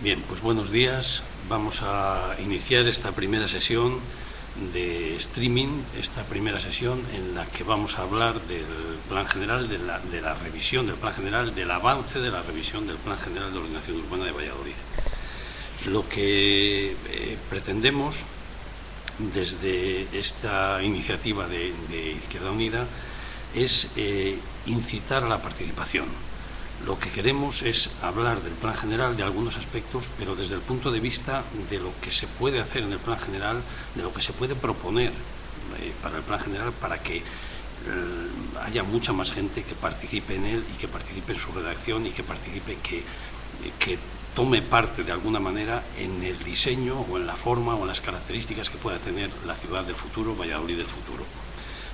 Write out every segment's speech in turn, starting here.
Bien, pues buenos días. Vamos a iniciar esta primera sesión de streaming, esta primera sesión en la que vamos a hablar del plan general, de la, revisión del plan general, del avance de la revisión del plan general de ordenación urbana de Valladolid. Lo que eh, pretendemos desde esta iniciativa de, Izquierda Unida es eh, incitar a la participación lo que queremos es hablar del plan general, de algunos aspectos, pero desde el punto de vista de lo que se puede hacer en el plan general, de lo que se puede proponer eh, para el plan general, para que eh, haya mucha más gente que participe en él y que participe en su redacción y que participe, que, que tome parte de alguna manera en el diseño o en la forma o en las características que pueda tener la ciudad del futuro, Valladolid del futuro.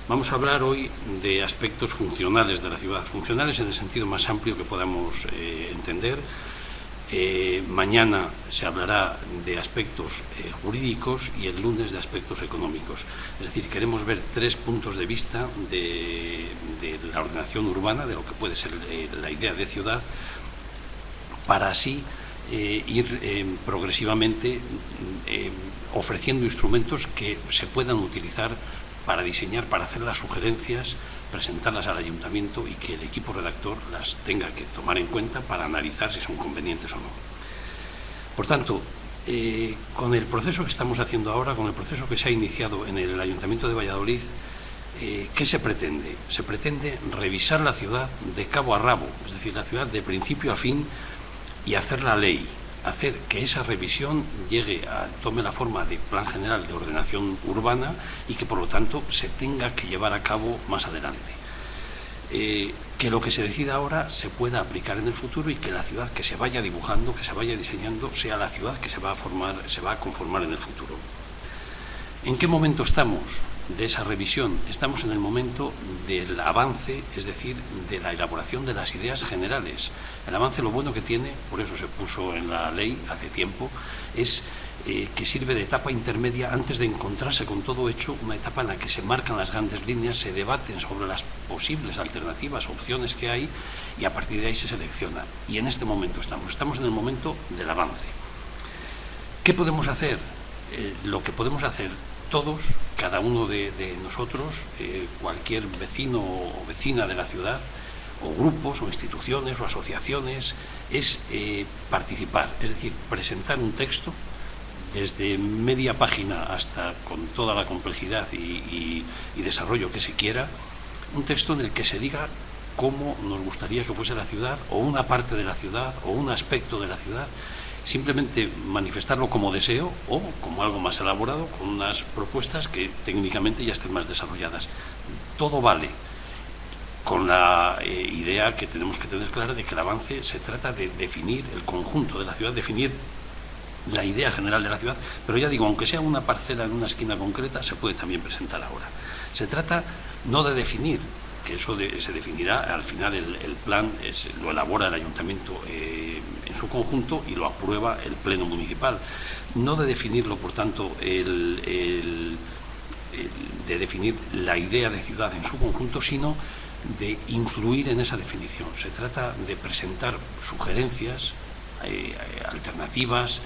Vamos a hablar hoy de aspectos funcionales de la ciudad, funcionales en el sentido más amplio que podamos eh, entender. Eh, mañana se hablará de aspectos eh, jurídicos y el lunes de aspectos económicos. Es decir, queremos ver tres puntos de vista de, la ordenación urbana, de lo que puede ser la idea de ciudad, para así ir progresivamente ofreciendo instrumentos que se puedan utilizar para diseñar, para hacer las sugerencias, presentarlas al ayuntamiento y que el equipo redactor las tenga que tomar en cuenta para analizar si son convenientes o no. Por tanto, eh, con el proceso que estamos haciendo ahora, con el proceso que se ha iniciado en el Ayuntamiento de Valladolid, eh, ¿qué se pretende? Se pretende revisar la ciudad de cabo a rabo, es decir, la ciudad de principio a fin y hacer la ley, hacer que esa revisión llegue a, tome la forma de plan general de ordenación urbana y que por lo tanto se tenga que llevar a cabo más adelante. Eh, que lo que se decida ahora se pueda aplicar en el futuro y que la ciudad que se vaya dibujando, que se vaya diseñando, sea la ciudad que se va a formar, se va a conformar en el futuro. ¿En qué momento estamos? De esa revisión. Estamos en el momento del avance, es decir, de la elaboración de las ideas generales. El avance lo bueno que tiene, por eso se puso en la ley hace tiempo, es eh, que sirve de etapa intermedia antes de encontrarse con todo hecho, una etapa en la que se marcan las grandes líneas, se debaten sobre las posibles alternativas, opciones que hay y a partir de ahí se selecciona. Y en este momento estamos, estamos en el momento del avance. ¿Qué podemos hacer? Eh, lo que podemos hacer todos, cada uno de, nosotros, eh, cualquier vecino o vecina de la ciudad, o grupos, o instituciones, o asociaciones, es eh, participar, es decir, presentar un texto desde media página hasta con toda la complejidad y desarrollo que se quiera, un texto en el que se diga cómo nos gustaría que fuese la ciudad, o una parte de la ciudad, o un aspecto de la ciudad, simplemente manifestarlo como deseo o como algo más elaborado con unas propuestas que técnicamente ya estén más desarrolladas. Todo vale con la eh, idea que tenemos que tener clara de que el avance se trata de definir el conjunto de la ciudad, definir la idea general de la ciudad, pero ya digo, aunque sea una parcela en una esquina concreta, se puede también presentar ahora. Se trata no de definir, que eso se definirá, al final el, plan lo elabora el ayuntamiento. Eh, su conjunto y lo aprueba el Pleno Municipal. No de definirlo, por tanto, de definir la idea de ciudad en su conjunto, sino de influir en esa definición. Se trata de presentar sugerencias, eh, alternativas,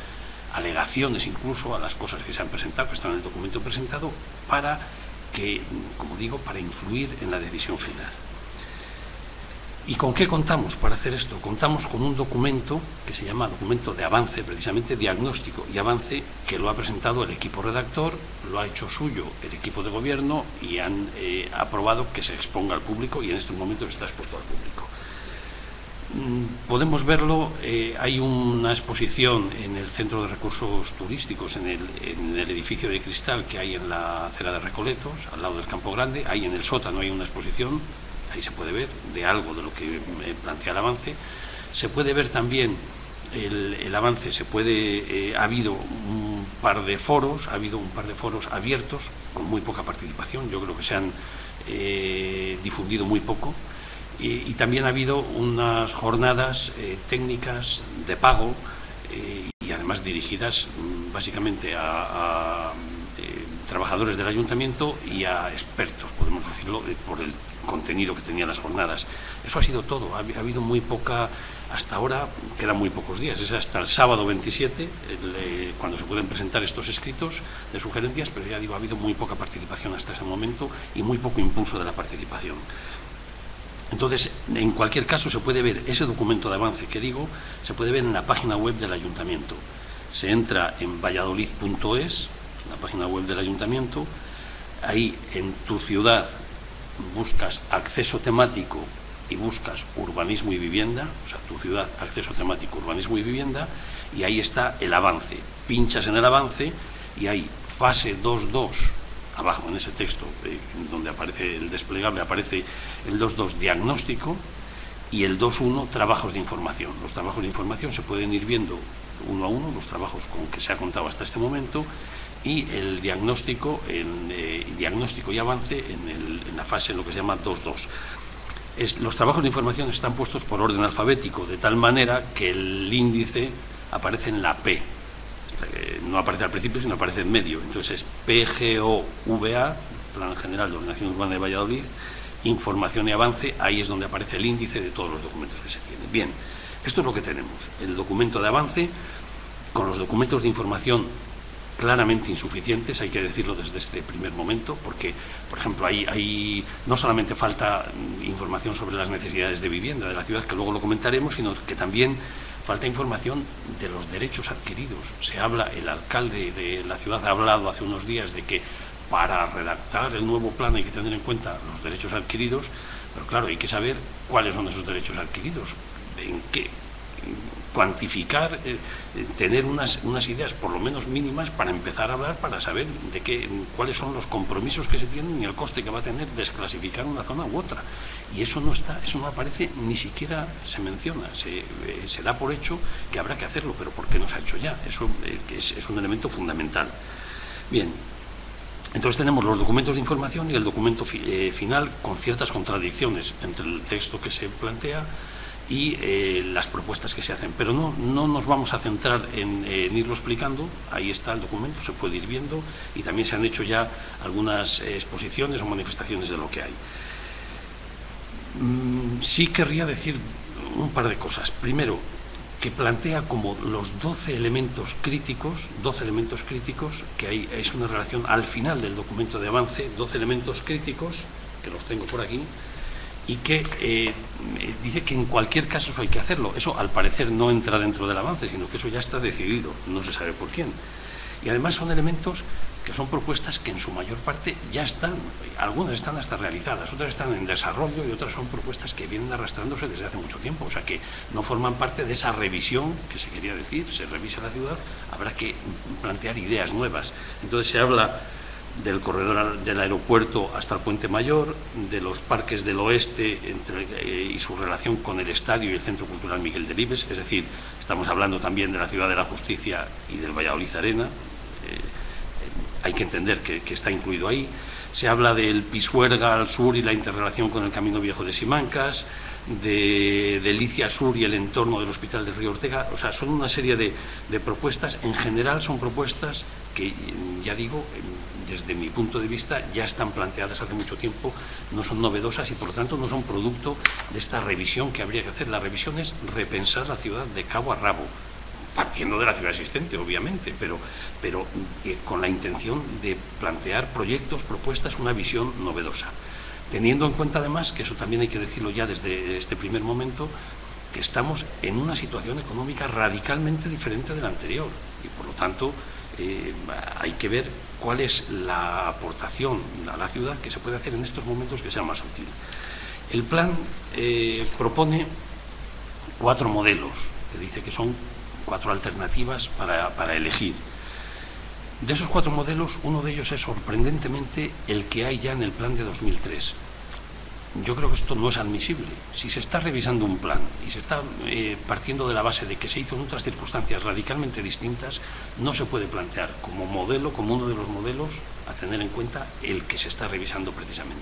alegaciones incluso a las cosas que se han presentado, que están en el documento presentado, para que, como digo, para influir en la decisión final. ¿Y con qué contamos para hacer esto? Contamos con un documento que se llama documento de avance, precisamente diagnóstico y avance, que lo ha presentado el equipo redactor, lo ha hecho suyo el equipo de gobierno y han eh, aprobado que se exponga al público y en estos momentos está expuesto al público. Podemos verlo, eh, hay una exposición en el Centro de Recursos Turísticos, en el, en el, edificio de cristal que hay en la acera de Recoletos, al lado del Campo Grande, ahí en el sótano hay una exposición ahí se puede ver de algo de lo que plantea el avance. Se puede ver también el, avance, se puede, eh, ha habido un par de foros, ha habido un par de foros abiertos con muy poca participación, yo creo que se han eh, difundido muy poco. Y, también ha habido unas jornadas eh, técnicas de pago y además dirigidas mm, básicamente a trabajadores del ayuntamiento y a expertos, podemos decirlo, eh, por el contenido que tenían las jornadas. Eso ha sido todo, ha, habido muy poca, hasta ahora quedan muy pocos días, es hasta el sábado 27 eh, cuando se pueden presentar estos escritos de sugerencias, pero ya digo, ha habido muy poca participación hasta ese momento y muy poco impulso de la participación. Entonces, en cualquier caso, se puede ver ese documento de avance que digo, se puede ver en la página web del ayuntamiento. Se entra en valladolid.es, la página web del ayuntamiento, ahí en tu ciudad buscas acceso temático y buscas urbanismo y vivienda, o sea, tu ciudad, acceso temático, urbanismo y vivienda, y ahí está el avance. Pinchas en el avance y hay fase 2.2 abajo en ese texto eh, donde aparece el desplegable, aparece el 2.2 diagnóstico y el 2.1 trabajos de información. Los trabajos de información se pueden ir viendo uno a uno, los trabajos con que se ha contado hasta este momento, y el diagnóstico, en, eh, diagnóstico y avance en, la fase, en lo que se llama 2.2. los trabajos de información están puestos por orden alfabético, de tal manera que el índice aparece en la P, no aparece al principio, sino aparece en medio. Entonces es PGOVA, Plan General de Ordenación Urbana de Valladolid, Información y Avance, ahí es donde aparece el índice de todos los documentos que se tienen. Bien, esto es lo que tenemos, el documento de avance, con los documentos de información claramente insuficientes, hay que decirlo desde este primer momento, porque, por ejemplo, no solamente falta información sobre las necesidades de vivienda de la ciudad, que luego lo comentaremos, sino que también falta información de los derechos adquiridos. Se habla, el alcalde de la ciudad ha hablado hace unos días de que para redactar el nuevo plan hay que tener en cuenta los derechos adquiridos, pero claro, hay que saber cuáles son esos derechos adquiridos, en qué, cuantificar, eh, eh, tener unas, unas ideas por lo menos mínimas para empezar a hablar, para saber de qué, cuáles son los compromisos que se tienen y el coste que va a tener desclasificar una zona u otra. Y eso no está, eso no aparece, ni siquiera se menciona, se, eh, se da por hecho que habrá que hacerlo, pero ¿por qué no se ha hecho ya? Eso es, es un elemento fundamental. Bien, entonces tenemos los documentos de información y el documento final con ciertas contradicciones entre el texto que se plantea y eh, las propuestas que se hacen. Pero no, no nos vamos a centrar en, irlo explicando, ahí está el documento, se puede ir viendo y también se han hecho ya algunas exposiciones o manifestaciones de lo que hay. Mm, sí querría decir un par de cosas. Primero, que plantea como los 12 elementos críticos, 12 elementos críticos, que hay, es una relación al final del documento de avance, 12 elementos críticos, que los tengo por aquí, y que eh, dice que en cualquier caso eso hay que hacerlo. Eso al parecer no entra dentro del avance, sino que eso ya está decidido, no se sabe por quién. Y además son elementos que son propuestas que en su mayor parte ya están, algunas están hasta realizadas, otras están en desarrollo y otras son propuestas que vienen arrastrándose desde hace mucho tiempo, o sea que no forman parte de esa revisión que se quería decir, se revisa la ciudad, habrá que plantear ideas nuevas. Entonces se habla del corredor del aeropuerto hasta el Puente Mayor, de los parques del oeste eh, y su relación con el estadio y el Centro Cultural Miguel Delibes, es decir, estamos hablando también de la Ciudad de la Justicia y del Valladolid Arena, eh, eh, hay que entender que, está incluido ahí. Se habla del Pisuerga al sur y la interrelación con el Camino Viejo de Simancas, de, Delicia Sur y el entorno del Hospital del Río Ortega. O sea, son una serie de propuestas, en general son propuestas que, ya digo, desde mi punto de vista, ya están planteadas hace mucho tiempo, no son novedosas y por lo tanto no son producto de esta revisión que habría que hacer. La revisión es repensar la ciudad de cabo a rabo, partiendo de la ciudad existente, obviamente, pero, pero eh, con la intención de plantear proyectos, propuestas, una visión novedosa. Teniendo en cuenta además, que eso también hay que decirlo ya desde este primer momento, que estamos en una situación económica radicalmente diferente de la anterior y por lo tanto eh, hay que ver cuál es la aportación a la ciudad que se puede hacer en estos momentos que sea más útil. El plan eh, propone cuatro modelos, que dice que son cuatro alternativas para, para elegir. De esos cuatro modelos, uno de ellos es sorprendentemente el que hay ya en el plan de 2003 yo creo que esto no es admisible. Si se está revisando un plan y se está eh, partiendo de la base de que se hizo en otras circunstancias radicalmente distintas, no se puede plantear como modelo, como uno de los modelos a tener en cuenta el que se está revisando precisamente.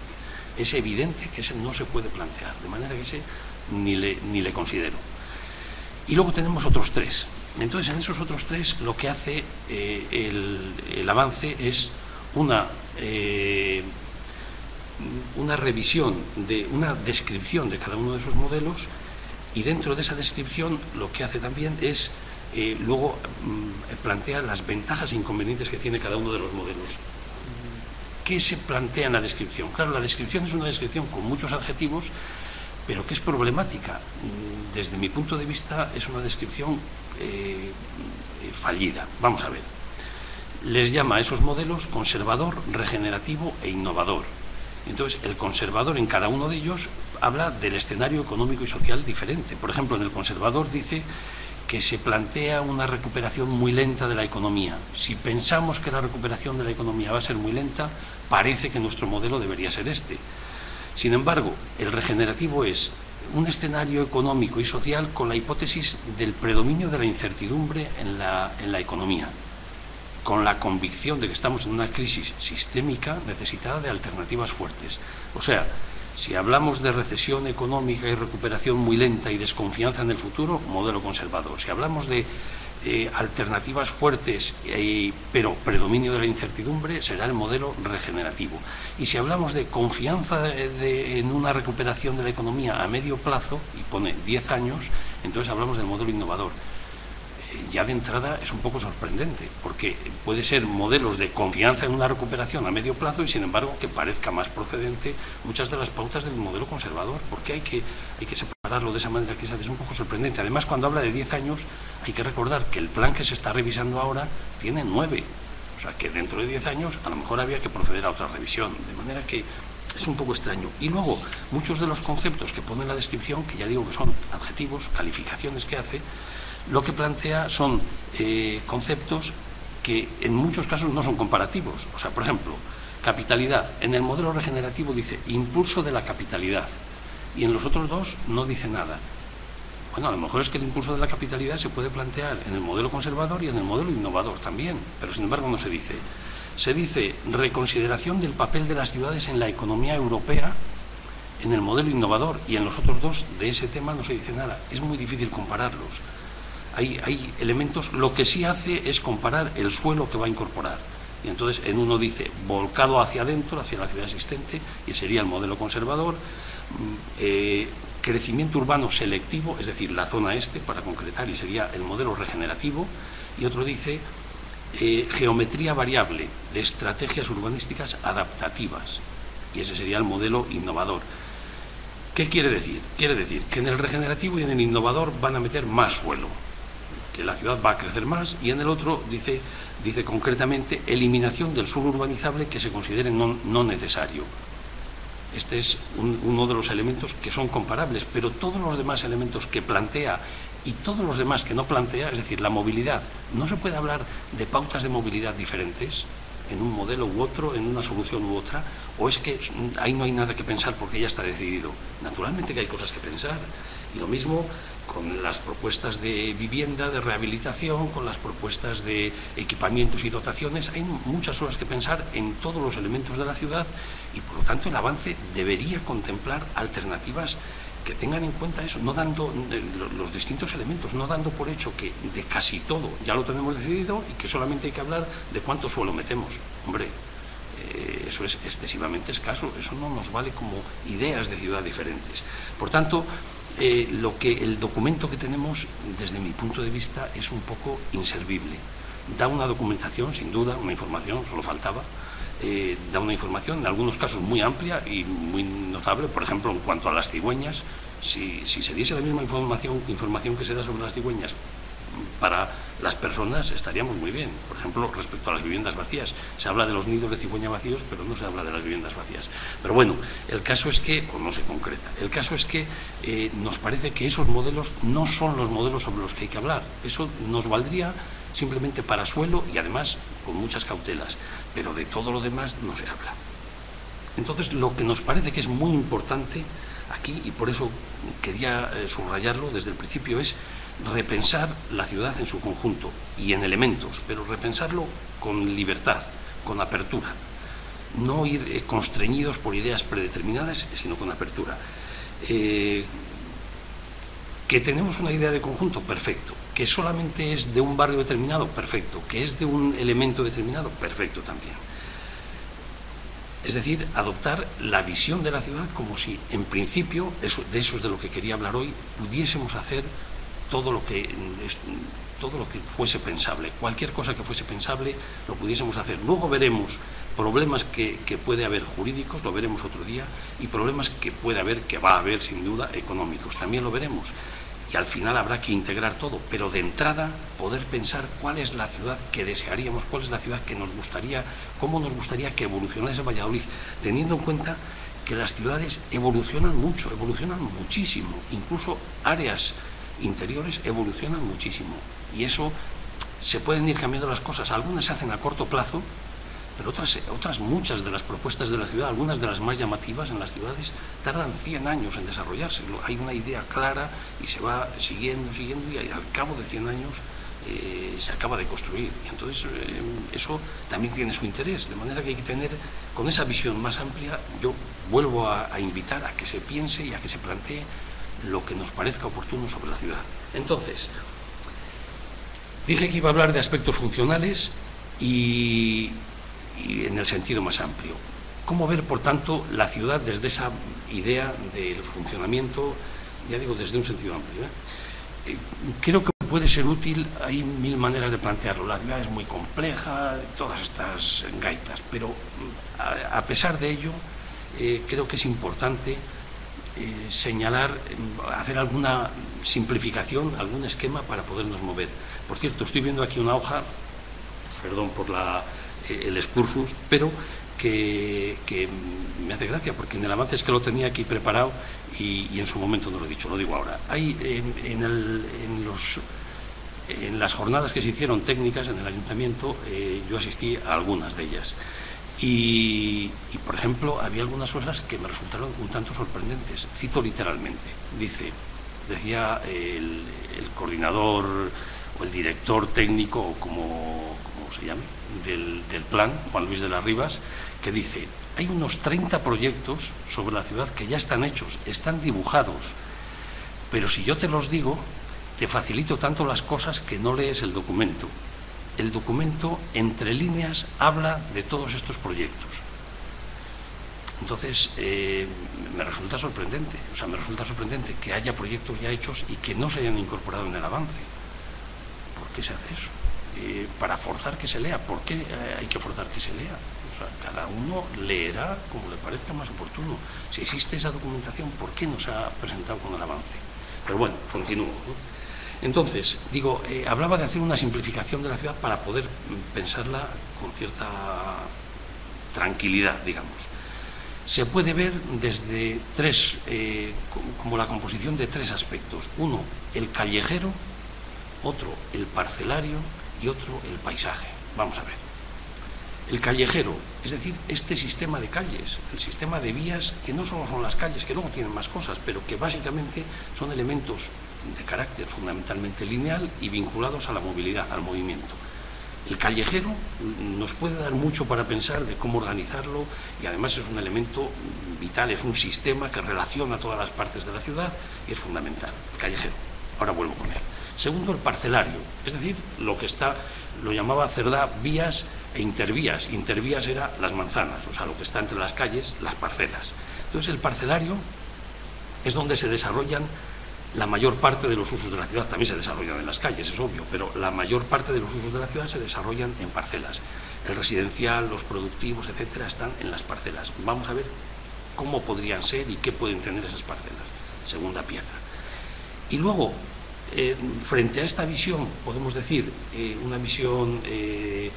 Es evidente que ese no se puede plantear, de manera que ese ni le, ni le considero. Y luego tenemos otros tres. Entonces, en esos otros tres lo que hace eh, el avance es una, eh, una revisión, de una descripción de cada uno de esos modelos y dentro de esa descripción lo que hace también es eh, luego mm, plantea las ventajas e inconvenientes que tiene cada uno de los modelos. ¿Qué se plantea en la descripción? Claro, la descripción es una descripción con muchos adjetivos, pero que es problemática. Mm, desde mi punto de vista es una descripción eh, fallida. Vamos a ver. Les llama a esos modelos conservador, regenerativo e innovador. Entonces, el conservador en cada uno de ellos habla del escenario económico y social diferente. Por ejemplo, en el conservador dice que se plantea una recuperación muy lenta de la economía. Si pensamos que la recuperación de la economía va a ser muy lenta, parece que nuestro modelo debería ser este. Sin embargo, el regenerativo es un escenario económico y social con la hipótesis del predominio de la incertidumbre en la, en la economía, con la convicción de que estamos en una crisis sistémica necesitada de alternativas fuertes. O sea, si hablamos de recesión económica y recuperación muy lenta y desconfianza en el futuro, modelo conservador. Si hablamos de eh, alternativas fuertes, eh, pero predominio de la incertidumbre, será el modelo regenerativo. Y si hablamos de confianza en una recuperación de la economía a medio plazo, y pone 10 años, entonces hablamos del modelo innovador ya de entrada es un poco sorprendente, porque puede ser modelos de confianza en una recuperación a medio plazo y sin embargo que parezca más procedente muchas de las pautas del modelo conservador, porque hay que, hay que separarlo de esa manera que es un poco sorprendente. Además, cuando habla de 10 años, hay que recordar que el plan que se está revisando ahora tiene 9, o sea que dentro de 10 años a lo mejor había que proceder a otra revisión, de manera que es un poco extraño. Y luego, muchos de los conceptos que pone en la descripción, que ya digo que son adjetivos, calificaciones que hace, lo que plantea son eh, conceptos que en muchos casos no son comparativos. O sea, por ejemplo, capitalidad. En el modelo regenerativo dice impulso de la capitalidad y en los otros dos no dice nada. Bueno, a lo mejor es que el impulso de la capitalidad se puede plantear en el modelo conservador y en el modelo innovador también, pero sin embargo no se dice. Se dice reconsideración del papel de las ciudades en la economía europea en el modelo innovador y en los otros dos de ese tema no se dice nada. Es muy difícil compararlos hay, elementos, lo que sí hace es comparar el suelo que va a incorporar. Y entonces en uno dice volcado hacia adentro, hacia la ciudad existente, y sería el modelo conservador, mm, eh, crecimiento urbano selectivo, es decir, la zona este, para concretar, y sería el modelo regenerativo, y otro dice eh, geometría variable estrategias urbanísticas adaptativas, y ese sería el modelo innovador. ¿Qué quiere decir? Quiere decir que en el regenerativo y en el innovador van a meter más suelo, que la ciudad va a crecer más, y en el otro dice, dice concretamente eliminación del suelo urbanizable que se considere no, necesario. Este es uno de los elementos que son comparables, pero todos los demás elementos que plantea y todos los demás que no plantea, es decir, la movilidad, no se puede hablar de pautas de movilidad diferentes en un modelo u otro, en una solución u otra, o es que ahí no hay nada que pensar porque ya está decidido. Naturalmente que hay cosas que pensar, y lo mismo con las propuestas de vivienda, de rehabilitación, con las propuestas de equipamientos y dotaciones. Hay muchas cosas que pensar en todos los elementos de la ciudad y por lo tanto el avance debería contemplar alternativas que tengan en cuenta eso, no dando eh, los distintos elementos, no dando por hecho que de casi todo ya lo tenemos decidido y que solamente hay que hablar de cuánto suelo metemos. Hombre, eh, eso es excesivamente escaso, eso no nos vale como ideas de ciudad diferentes. Por tanto, eh, lo que el documento que tenemos, desde mi punto de vista, es un poco inservible. Da una documentación, sin duda, una información, solo faltaba, eh, da una información, en algunos casos muy amplia y muy notable, por ejemplo, en cuanto a las cigüeñas, si, si se diese la misma información, información que se da sobre las cigüeñas para las personas estaríamos muy bien. Por ejemplo, respecto a las viviendas vacías, se habla de los nidos de cigüeña vacíos, pero no se habla de las viviendas vacías. Pero bueno, el caso es que, o no se concreta, el caso es que eh, nos parece que esos modelos no son los modelos sobre los que hay que hablar. Eso nos valdría simplemente para suelo y además con muchas cautelas, pero de todo lo demás no se habla. Entonces, lo que nos parece que es muy importante aquí, y por eso quería eh, subrayarlo desde el principio, es repensar la ciudad en su conjunto y en elementos, pero repensarlo con libertad, con apertura. No ir eh, constreñidos por ideas predeterminadas, sino con apertura. Eh, que tenemos una idea de conjunto, perfecto. Que solamente es de un barrio determinado, perfecto. Que es de un elemento determinado, perfecto también. Es decir, adoptar la visión de la ciudad como si, en principio, eso, de eso es de lo que quería hablar hoy, pudiésemos hacer todo lo que todo lo que fuese pensable, cualquier cosa que fuese pensable lo pudiésemos hacer. Luego veremos problemas que, que, puede haber jurídicos, lo veremos otro día, y problemas que puede haber, que va a haber sin duda, económicos, también lo veremos. Y al final habrá que integrar todo, pero de entrada poder pensar cuál es la ciudad que desearíamos, cuál es la ciudad que nos gustaría, cómo nos gustaría que evolucionase Valladolid, teniendo en cuenta que las ciudades evolucionan mucho, evolucionan muchísimo, incluso áreas interiores evolucionan muchísimo y eso se pueden ir cambiando las cosas. Algunas se hacen a corto plazo, pero otras, otras muchas de las propuestas de la ciudad, algunas de las más llamativas en las ciudades, tardan 100 años en desarrollarse. Hay una idea clara y se va siguiendo, siguiendo y al cabo de 100 años eh, se acaba de construir. Y entonces eh, eso también tiene su interés, de manera que hay que tener, con esa visión más amplia, yo vuelvo a, a invitar a que se piense y a que se plantee lo que nos parezca oportuno sobre la ciudad. Entonces, dije que iba a hablar de aspectos funcionales y, en el sentido más amplio. ¿Cómo ver, por tanto, la ciudad desde esa idea del funcionamiento, ya digo, desde un sentido amplio? ¿eh? Eh, creo que puede ser útil, hay mil maneras de plantearlo. La ciudad es muy compleja, todas estas gaitas, pero a, pesar de ello, eh, creo que es importante eh, señalar, hacer alguna simplificación, algún esquema para podernos mover. Por cierto, estoy viendo aquí una hoja, perdón por la, eh, el excursus, pero que, me hace gracia, porque en el avance es que lo tenía aquí preparado y, en su momento no lo he dicho, lo digo ahora. Hay en, en, los, en las jornadas que se hicieron técnicas en el ayuntamiento, eh, yo asistí a algunas de ellas. Y, por ejemplo, había algunas cosas que me resultaron un tanto sorprendentes. Cito literalmente. Dice, decía el, coordinador o el director técnico, o como, se llame, del, del, plan, Juan Luis de las Rivas, que dice, hay unos 30 proyectos sobre la ciudad que ya están hechos, están dibujados, pero si yo te los digo, te facilito tanto las cosas que no lees el documento el documento, entre líneas, habla de todos estos proyectos. Entonces, eh, me resulta sorprendente, o sea, me resulta sorprendente que haya proyectos ya hechos y que no se hayan incorporado en el avance. ¿Por qué se hace eso? Eh, para forzar que se lea. ¿Por qué eh, hay que forzar que se lea? O sea, cada uno leerá como le parezca más oportuno. Si existe esa documentación, ¿por qué no se ha presentado con el avance? Pero bueno, continúo. Entonces, digo, eh, hablaba de hacer una simplificación de la ciudad para poder pensarla con cierta tranquilidad, digamos. Se puede ver desde tres, eh, como la composición de tres aspectos. Uno, el callejero, otro, el parcelario y otro, el paisaje. Vamos a ver. El callejero, es decir, este sistema de calles, el sistema de vías, que no solo son las calles, que luego tienen más cosas, pero que básicamente son elementos de carácter fundamentalmente lineal y vinculados a la movilidad, al movimiento. El callejero nos puede dar mucho para pensar de cómo organizarlo y además es un elemento vital, es un sistema que relaciona todas las partes de la ciudad y es fundamental. El callejero. Ahora vuelvo con él. Segundo, el parcelario, es decir, lo que está, lo llamaba Cerdá vías e intervías. Intervías era las manzanas, o sea, lo que está entre las calles, las parcelas. Entonces, el parcelario es donde se desarrollan la mayor parte de los usos de la ciudad también se desarrollan en las calles, es obvio, pero la mayor parte de los usos de la ciudad se desarrollan en parcelas. El residencial, los productivos, etcétera, están en las parcelas. Vamos a ver cómo podrían ser y qué pueden tener esas parcelas. Segunda pieza. Y luego, eh, frente a esta visión, podemos decir, eh, una visión eh,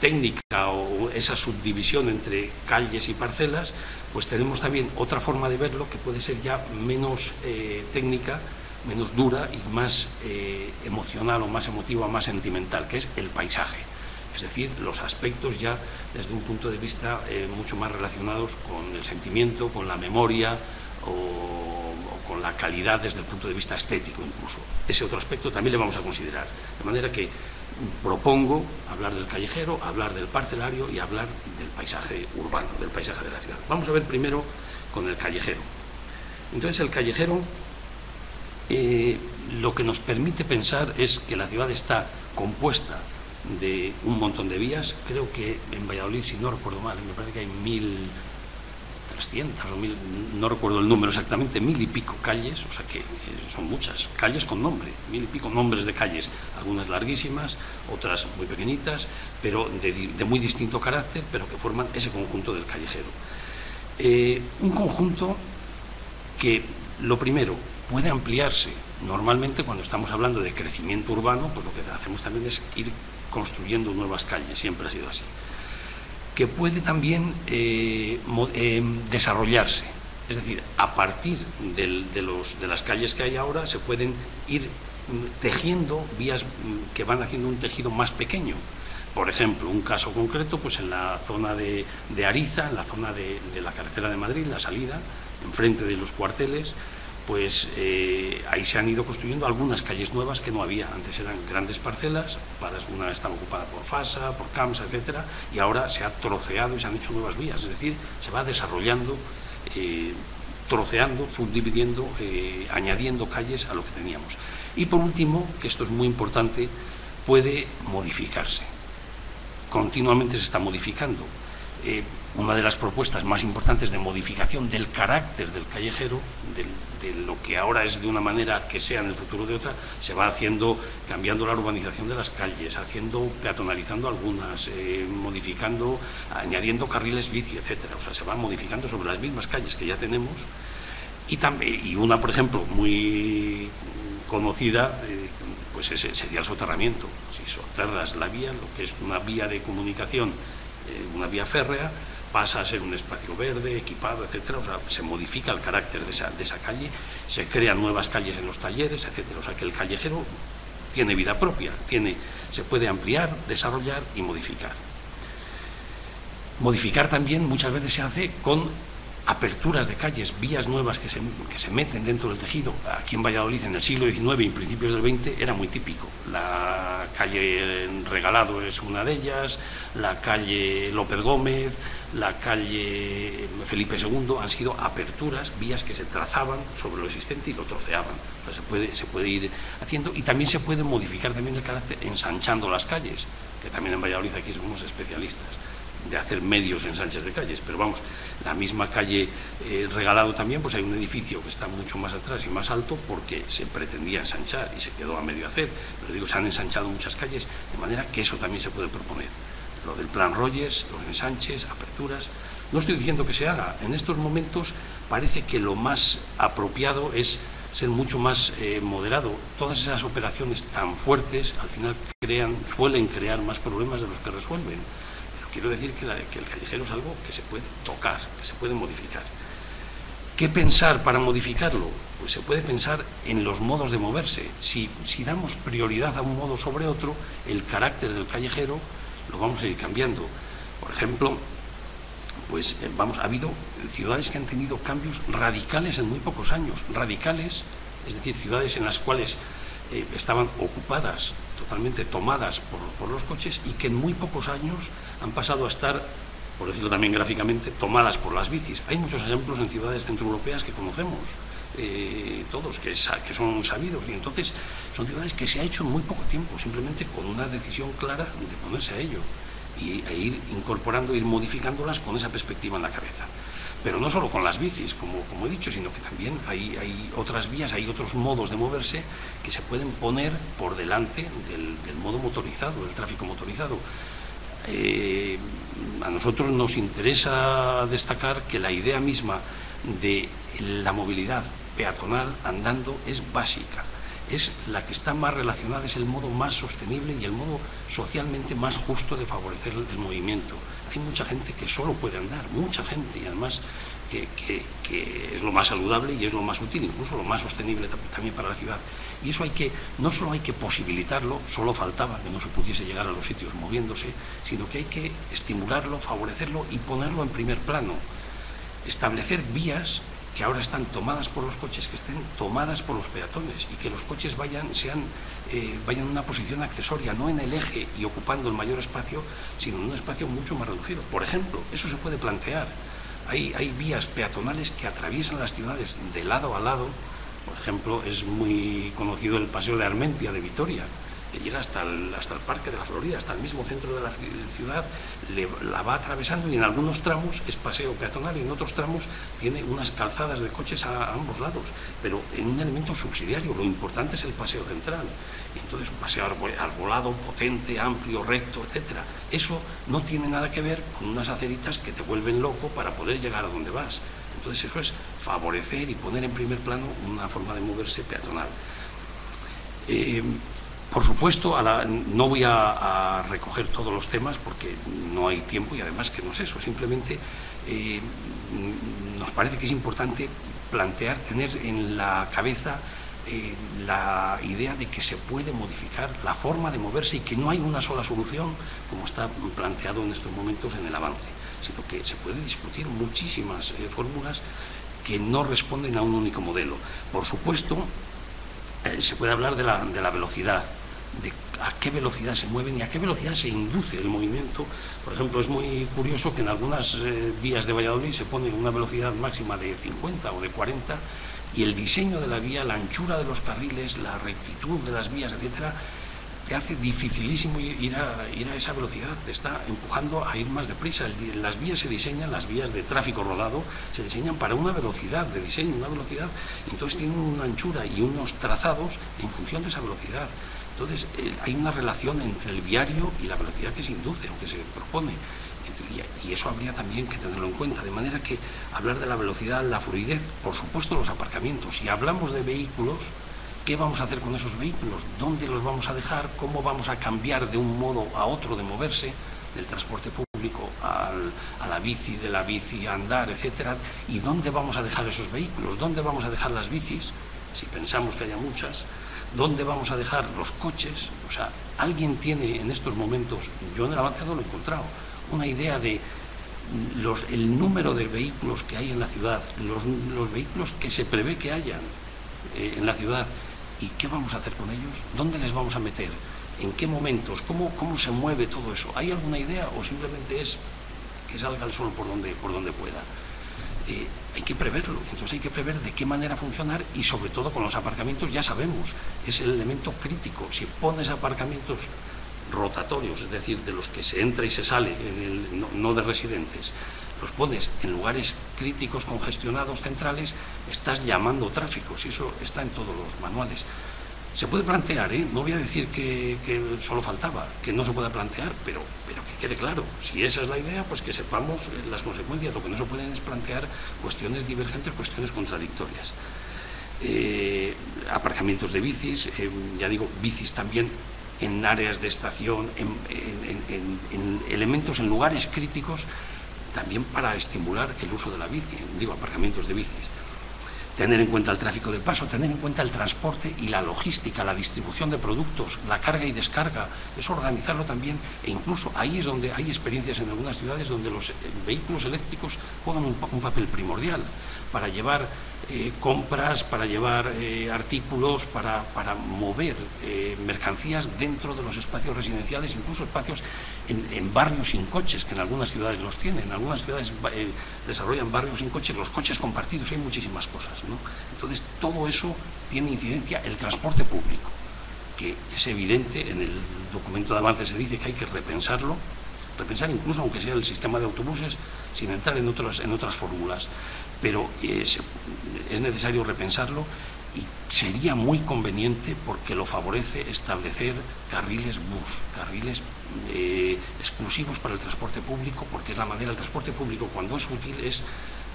técnica o esa subdivisión entre calles y parcelas, pues tenemos también otra forma de verlo que puede ser ya menos eh, técnica, menos dura y más eh, emocional o más emotiva, más sentimental, que es el paisaje. Es decir, los aspectos ya desde un punto de vista eh, mucho más relacionados con el sentimiento, con la memoria o, con la calidad desde el punto de vista estético incluso. Ese otro aspecto también le vamos a considerar. De manera que propongo hablar del callejero, hablar del parcelario y hablar del paisaje urbano, del paisaje de la ciudad. Vamos a ver primero con el callejero. Entonces el callejero eh, lo que nos permite pensar es que la ciudad está compuesta de un montón de vías. Creo que en Valladolid, si no recuerdo mal, me parece que hay mil 300 o mil, no recuerdo el número exactamente, mil y pico calles, o sea que son muchas, calles con nombre, mil y pico nombres de calles, algunas larguísimas, otras muy pequeñitas, pero de, muy distinto carácter, pero que forman ese conjunto del callejero. Eh, un conjunto que, lo primero, puede ampliarse. Normalmente cuando estamos hablando de crecimiento urbano, pues lo que hacemos también es ir construyendo nuevas calles, siempre ha sido así que puede también eh, eh, desarrollarse. Es decir, a partir de, las calles que hay ahora se pueden ir mm, tejiendo vías mm, que van haciendo un tejido más pequeño. Por ejemplo, un caso concreto, pues en la zona de, Ariza, en la zona de, de, la carretera de Madrid, la salida, enfrente de los cuarteles, pues eh, ahí se han ido construyendo algunas calles nuevas que no había. Antes eran grandes parcelas, una estaba ocupada por FASA, por CAMSA, etcétera, y ahora se ha troceado y se han hecho nuevas vías. Es decir, se va desarrollando, eh, troceando, subdividiendo, eh, añadiendo calles a lo que teníamos. Y por último, que esto es muy importante, puede modificarse. Continuamente se está modificando una de las propuestas más importantes de modificación del carácter del callejero, de, lo que ahora es de una manera que sea en el futuro de otra, se va haciendo, cambiando la urbanización de las calles, haciendo, peatonalizando algunas, eh, modificando, añadiendo carriles bici, etcétera. O sea, se va modificando sobre las mismas calles que ya tenemos. Y, también, y una, por ejemplo, muy conocida, eh, pues ese sería el soterramiento. Si soterras la vía, lo que es una vía de comunicación, eh, una vía férrea, pasa a ser un espacio verde, equipado, etcétera, o sea, se modifica el carácter de esa, calle, se crean nuevas calles en los talleres, etcétera, o sea que el callejero tiene vida propia, tiene, se puede ampliar, desarrollar y modificar. Modificar también muchas veces se hace con aperturas de calles, vías nuevas que se, que se, meten dentro del tejido. Aquí en Valladolid en el siglo XIX y principios del XX era muy típico. La calle Regalado es una de ellas, la calle López Gómez, la calle Felipe II han sido aperturas, vías que se trazaban sobre lo existente y lo troceaban. se, puede, se puede ir haciendo y también se puede modificar también el carácter ensanchando las calles, que también en Valladolid aquí somos especialistas de hacer medios ensanches de calles, pero vamos, la misma calle eh, regalado también, pues hay un edificio que está mucho más atrás y más alto porque se pretendía ensanchar y se quedó a medio hacer, pero digo, se han ensanchado muchas calles, de manera que eso también se puede proponer. Lo del plan Rogers, los ensanches, aperturas, no estoy diciendo que se haga, en estos momentos parece que lo más apropiado es ser mucho más eh, moderado. Todas esas operaciones tan fuertes al final crean, suelen crear más problemas de los que resuelven. Quiero decir que, el callejero es algo que se puede tocar, que se puede modificar. ¿Qué pensar para modificarlo? Pues se puede pensar en los modos de moverse. Si, damos prioridad a un modo sobre otro, el carácter del callejero lo vamos a ir cambiando. Por ejemplo, pues eh, vamos, ha habido ciudades que han tenido cambios radicales en muy pocos años, radicales, es decir, ciudades en las cuales eh, estaban ocupadas, totalmente tomadas por, los coches y que en muy pocos años han pasado a estar, por decirlo también gráficamente, tomadas por las bicis. Hay muchos ejemplos en ciudades centroeuropeas que conocemos. Eh, todos, que, que, son sabidos, y entonces son ciudades que se ha hecho en muy poco tiempo, simplemente con una decisión clara de ponerse a ello y, e ir incorporando, ir modificándolas con esa perspectiva en la cabeza pero no solo con las bicis, como, he dicho, sino que también hay, hay, otras vías, hay otros modos de moverse que se pueden poner por delante del, modo motorizado, del tráfico motorizado. Eh, a nosotros nos interesa destacar que la idea misma de la movilidad peatonal andando es básica es la que está más relacionada, es el modo más sostenible y el modo socialmente más justo de favorecer el, movimiento. Hay mucha gente que solo puede andar, mucha gente, y además que, es lo más saludable y es lo más útil, incluso lo más sostenible también para la ciudad. Y eso hay que, no solo hay que posibilitarlo, solo faltaba que no se pudiese llegar a los sitios moviéndose, sino que hay que estimularlo, favorecerlo y ponerlo en primer plano. Establecer vías que ahora están tomadas por los coches, que estén tomadas por los peatones y que los coches vayan, sean, eh, vayan en una posición accesoria, no en el eje y ocupando el mayor espacio, sino en un espacio mucho más reducido. Por ejemplo, eso se puede plantear. Hay, hay vías peatonales que atraviesan las ciudades de lado a lado. Por ejemplo, es muy conocido el Paseo de Armentia de Vitoria, que llega hasta el, hasta el Parque de la Florida, hasta el mismo centro de la ciudad, la va atravesando y en algunos tramos es paseo peatonal y en otros tramos tiene unas calzadas de coches a, ambos lados, pero en un elemento subsidiario, lo importante es el paseo central. Entonces un paseo arbolado, potente, amplio, recto, etcétera. Eso no tiene nada que ver con unas aceritas que te vuelven loco para poder llegar a donde vas. Entonces eso es favorecer y poner en primer plano una forma de moverse peatonal. Eh, por supuesto, no voy a, recoger todos los temas porque no hay tiempo y además que no es eso, simplemente eh, nos parece que es importante plantear, tener en la cabeza eh, la idea de que se puede modificar la forma de moverse y que no hay una sola solución como está planteado en estos momentos en el avance, sino que se puede discutir muchísimas fórmulas que no responden a un único modelo. Por supuesto, eh, se puede hablar de la, velocidad, de a qué velocidad se mueven y a qué velocidad se induce el movimiento. Por ejemplo, es muy curioso que en algunas eh, vías de Valladolid se pone una velocidad máxima de 50 o de 40 y el diseño de la vía, la anchura de los carriles, la rectitud de las vías, etcétera, te hace dificilísimo ir a, esa velocidad, te está empujando a ir más deprisa. Las vías se diseñan, las vías de tráfico rodado, se diseñan para una velocidad de diseño, una velocidad, entonces tienen una anchura y unos trazados en función de esa velocidad. Entonces eh, hay una relación entre el viario y la velocidad que se induce o que se propone. Y eso habría también que tenerlo en cuenta. De manera que hablar de la velocidad, la fluidez, por supuesto los aparcamientos. Si hablamos de vehículos, ¿Qué vamos a hacer con esos vehículos? ¿Dónde los vamos a dejar? ¿Cómo vamos a cambiar de un modo a otro de moverse? Del transporte público a la bici, de la bici a andar, etcétera. ¿Y dónde vamos a dejar esos vehículos? ¿Dónde vamos a dejar las bicis? Si pensamos que haya muchas. ¿Dónde vamos a dejar los coches? O sea, alguien tiene en estos momentos, yo en el avanzado lo he encontrado, una idea de el número de vehículos que hay en la ciudad, los, los vehículos que se prevé que hayan eh, en la ciudad ¿Y qué vamos a hacer con ellos? ¿Dónde les vamos a meter? ¿En qué momentos? ¿Cómo, cómo se mueve todo eso? ¿Hay alguna idea o simplemente es que salga el sol por donde, por donde pueda? Eh, hay que preverlo, entonces hay que prever de qué manera funcionar y sobre todo con los aparcamientos ya sabemos, es el elemento crítico. Si pones aparcamientos rotatorios, es decir, de los que se entra y se sale, no de residentes, los pones en lugares críticos, congestionados, centrales, estás llamando tráfico, si eso está en todos los manuales. Se puede plantear, ¿eh? no voy a decir que, solo faltaba, que no se pueda plantear, pero, pero que quede claro, si esa es la idea, pues que sepamos eh, las consecuencias. Lo que no se pueden es plantear cuestiones divergentes, cuestiones contradictorias. Eh, aparcamientos de bicis, ya digo, bicis también en áreas de estación, en elementos, en lugares críticos también para estimular el uso de la bici, digo, aparcamientos de bicis. Tener en cuenta el tráfico de paso, tener en cuenta el transporte y la logística, la distribución de productos, la carga y descarga, es organizarlo también e incluso ahí es donde hay experiencias en algunas ciudades donde los vehículos eléctricos juegan un, papel primordial para llevar eh, compras, para llevar eh, artículos, para, mover eh, mercancías dentro de los espacios residenciales, incluso espacios en, barrios sin coches, que en algunas ciudades los tienen. En algunas ciudades desarrollan barrios sin coches, los coches compartidos, hay muchísimas cosas. Entonces, todo eso tiene incidencia el transporte público, que es evidente, en el documento de avance se dice que hay que repensarlo, repensar incluso aunque sea el sistema de autobuses, sin entrar en, otros, en otras fórmulas pero es, necesario repensarlo y sería muy conveniente porque lo favorece establecer carriles bus, carriles eh, exclusivos para el transporte público, porque es la manera, el transporte público cuando es útil es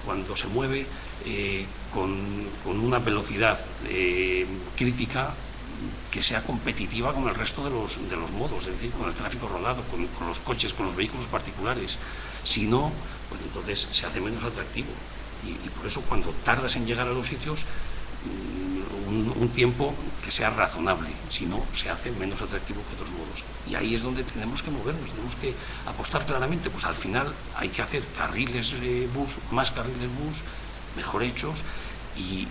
cuando se mueve eh, con, una velocidad eh, crítica que sea competitiva con el resto de los, de los modos, es decir, con el tráfico rodado, con, con los coches, con los vehículos particulares. Si no, pues entonces se hace menos atractivo y, por eso cuando tardas en llegar a los sitios, mm, un, tiempo que sea razonable, si no se hace menos atractivo que otros modos. Y ahí es donde tenemos que movernos, tenemos que apostar claramente, pues al final hay que hacer carriles bus, más carriles bus, mejor hechos, y,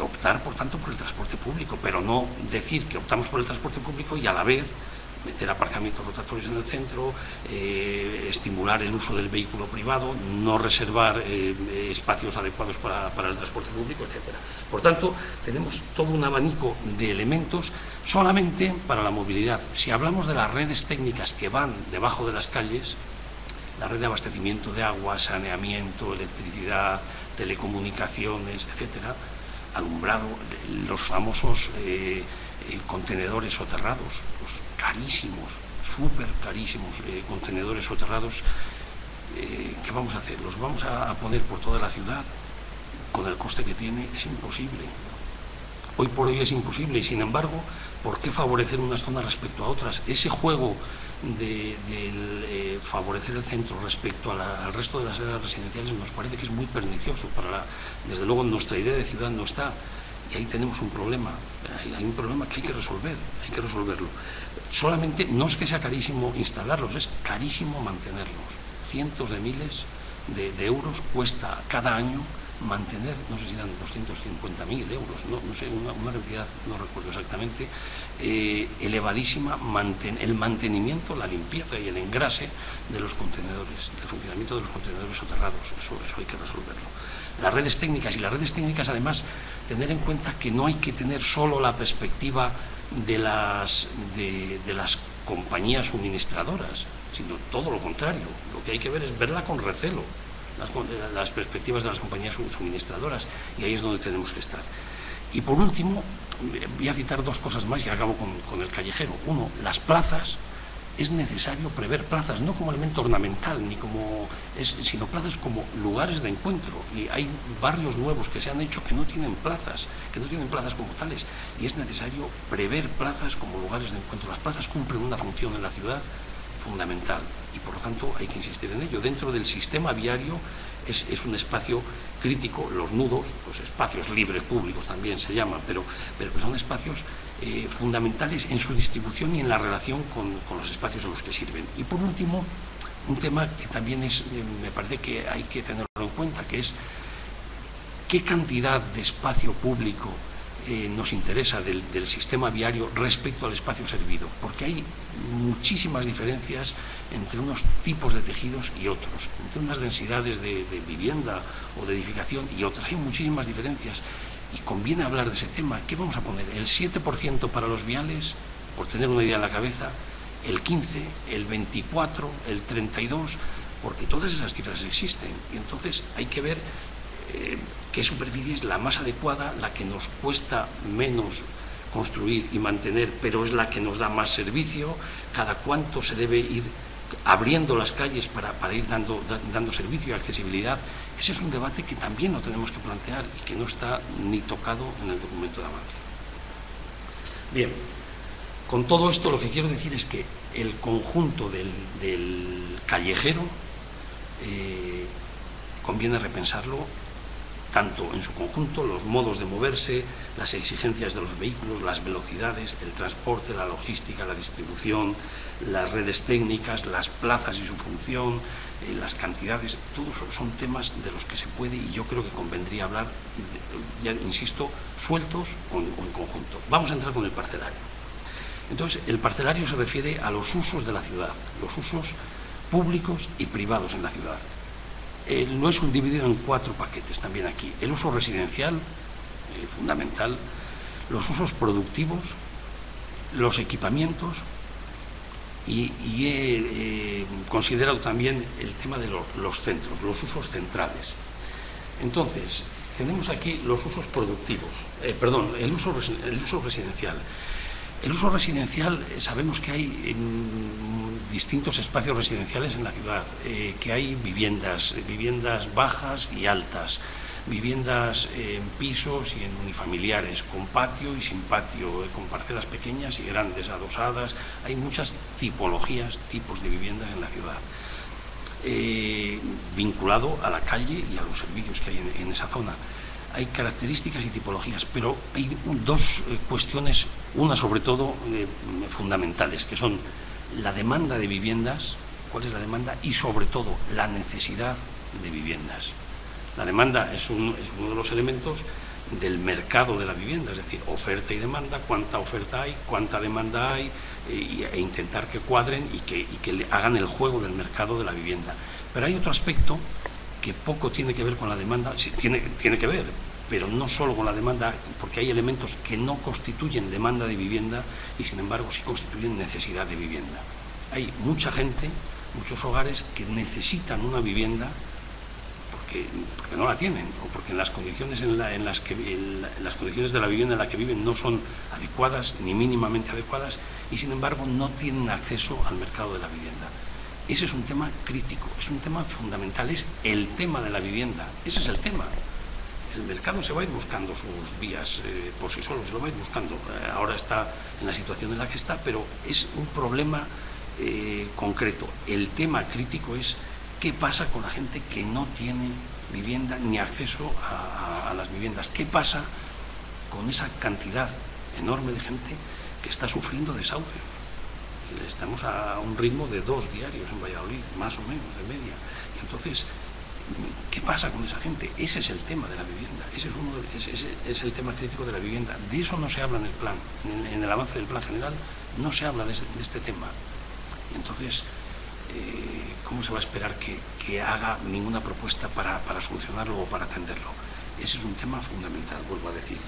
optar, por tanto, por el transporte público, pero no decir que optamos por el transporte público y a la vez meter aparcamientos rotatorios en el centro, eh, estimular el uso del vehículo privado, no reservar eh, espacios adecuados para, para, el transporte público, etc. Por tanto, tenemos todo un abanico de elementos solamente para la movilidad. Si hablamos de las redes técnicas que van debajo de las calles, la red de abastecimiento de agua, saneamiento, electricidad, telecomunicaciones, etcétera, alumbrado, los famosos eh, eh, contenedores soterrados, carísimos, súper carísimos eh, contenedores soterrados, ¿qué vamos a hacer? ¿Los vamos a, poner por toda la ciudad? Con el coste que tiene es imposible. Hoy por hoy es imposible y sin embargo, ¿por qué favorecer unas zonas respecto a otras? Ese juego de, favorecer el centro respecto al resto de las áreas residenciales nos parece que es muy pernicioso para la, desde luego nuestra idea de ciudad no está y ahí tenemos un problema, hay, un problema que hay que resolver, hay que resolverlo. Solamente no es que sea carísimo instalarlos, es carísimo mantenerlos. Cientos de miles de, euros cuesta cada año mantener, no sé si eran 250.000 euros, no, sé, una, cantidad, no recuerdo exactamente, eh, elevadísima, el mantenimiento, la limpieza y el engrase de los contenedores, del funcionamiento de los contenedores soterrados, eso, eso hay que resolverlo las redes técnicas y las redes técnicas además tener en cuenta que no hay que tener solo la perspectiva de las, de, las compañías suministradoras, sino todo lo contrario. Lo que hay que ver es verla con recelo, las, perspectivas de las compañías suministradoras, y ahí es donde tenemos que estar. Y por último, voy a citar dos cosas más y acabo con, con el callejero. Uno, las plazas es necesario prever plazas, no como elemento ornamental, ni como sino plazas como lugares de encuentro. Y hay barrios nuevos que se han hecho que no tienen plazas, que no tienen plazas como tales, y es necesario prever plazas como lugares de encuentro. Las plazas cumplen una función en la ciudad fundamental y por lo tanto hay que insistir en ello. Dentro del sistema viario es, un espacio crítico, los nudos, pues espacios libres públicos también se llaman, pero, pero que son espacios eh, fundamentales en su distribución y en la relación con, los espacios a los que sirven. Y por último, un tema que también es, eh, me parece que hay que tenerlo en cuenta, que es qué cantidad de espacio público eh, nos interesa del, sistema viario respecto al espacio servido, porque hay muchísimas diferencias entre unos tipos de tejidos y otros, entre unas densidades de, vivienda o de edificación y otras. Hay muchísimas diferencias y conviene hablar de ese tema. ¿Qué vamos a poner? ¿El 7% para los viales, por tener una idea en la cabeza? ¿El 15%? ¿El 24%? ¿El 32%? Porque todas esas cifras existen y entonces hay que ver eh, qué superficie es la más adecuada, la que nos cuesta menos construir y mantener, pero es la que nos da más servicio, cada cuánto se debe ir abriendo las calles para, ir dando, servicio y accesibilidad. Ese es un debate que también lo tenemos que plantear y que no está ni tocado en el documento de avance. Bien, con todo esto lo que quiero decir es que el conjunto del, callejero eh, conviene repensarlo tanto en su conjunto, los modos de moverse, las exigencias de los vehículos, las velocidades, el transporte, la logística, la distribución, las redes técnicas, las plazas y su función, eh, las cantidades, todos son temas de los que se puede y yo creo que convendría hablar, ya insisto, sueltos o en conjunto. Vamos a entrar con el parcelario. Entonces, el parcelario se refiere a los usos de la ciudad, los usos públicos y privados en la ciudad lo he subdividido en cuatro paquetes también aquí. El uso residencial, eh, fundamental, los usos productivos, los equipamientos y, he considerado también el tema de los, centros, los usos centrales. Entonces, tenemos aquí los usos productivos, eh, perdón, el uso, el uso residencial. El uso residencial, eh, sabemos que hay distintos espacios residenciales en la ciudad, eh, que hay viviendas, viviendas bajas y altas, viviendas en pisos y en unifamiliares, con patio y sin patio, eh, con parcelas pequeñas y grandes, adosadas. Hay muchas tipologías, tipos de viviendas en la ciudad. Eh, vinculado a la calle y a los servicios que hay en, esa zona. Hay características y tipologías, pero hay dos cuestiones, una sobre todo fundamentales, que son la demanda de viviendas, cuál es la demanda y sobre todo la necesidad de viviendas. La demanda es, uno de los elementos del mercado de la vivienda, es decir, oferta y demanda, cuánta oferta hay, cuánta demanda hay, e, intentar que cuadren y que, y que le hagan el juego del mercado de la vivienda. Pero hay otro aspecto que poco tiene que ver con la demanda, sí, tiene, tiene que ver, pero no solo con la demanda, porque hay elementos que no constituyen demanda de vivienda y sin embargo sí constituyen necesidad de vivienda. Hay mucha gente, muchos hogares que necesitan una vivienda porque, no la tienen o porque en las condiciones en, las que las condiciones de la vivienda en la que viven no son adecuadas ni mínimamente adecuadas y sin embargo no tienen acceso al mercado de la vivienda. Ese es un tema crítico, es un tema fundamental, es el tema de la vivienda, ese es el tema el mercado se va a ir buscando sus vías eh, por sí solo, se lo va a ir buscando. Eh, ahora está en la situación en la que está, pero es un problema eh, concreto. El tema crítico es qué pasa con la gente que no tiene vivienda ni acceso a, las viviendas. ¿Qué pasa con esa cantidad enorme de gente que está sufriendo desahucios? Estamos a un ritmo de dos diarios en Valladolid, más o menos, de media. Y entonces ¿Qué pasa con esa gente? Ese es el tema de la vivienda, ese es, uno es el tema crítico de la vivienda. De eso no se habla en el plan, en, el avance del plan general no se habla de, este tema. entonces, eh, ¿cómo se va a esperar que, haga ninguna propuesta para, solucionarlo o para atenderlo? Ese es un tema fundamental, vuelvo a decir.